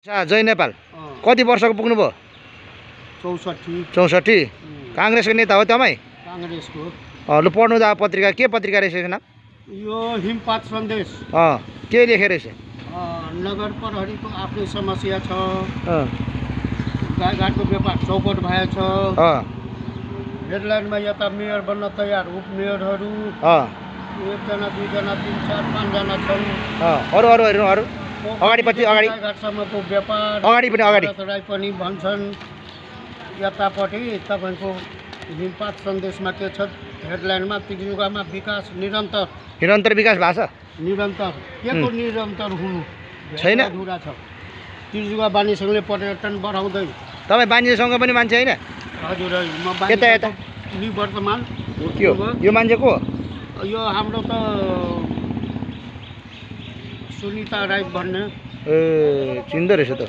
अच्छा जय नेपाल। कति वर्षको पुग्नुभयो चौसठी चौसठी उम्, काङ्ग्रेसको नेता हो तपाईँ काङ्ग्रेसको। लु पढ्नु त पत्रिका के पत्रिका रहेछ नाम? यो हिमपात सन्देश। के लेखेर रहेछ? नगर प्रहरीको आफ्नै समस्या छ। गाईघाटको व्यापार चौपट भएछ हेडलाइनमा यता मेयर बन्न तयार उपमेयरहरू। एकजना दुईजना तिन चार पाँचजना छन्। अरू अरू हेर्नु अरू। अगाडिपट्टि, अगाडि। गाईघाटसम्मको व्यापार अगाडि पनि अगाडि। पनि भन्छन्। यतापट्टि तपाईँको हिमपात सन्देशमा के छ? हेडलाइनमा तिजुगामा विकास निरन्तर। निरन्तर विकास भएको छ? निरन्तर। के को निरन्तर हुनु? छैन? धेरै अधुरा छ। तिर्जुगा बानीसँगले पर्यटन बढाउँदै। तपाईँ बानिज्यसँग पनि मान्छे होइन? हजुर म यता, यता। निवर्तमान यो मान्छे को? यो हाम्रो त સુનીતા રાય બંને એ ચિંદર છે તો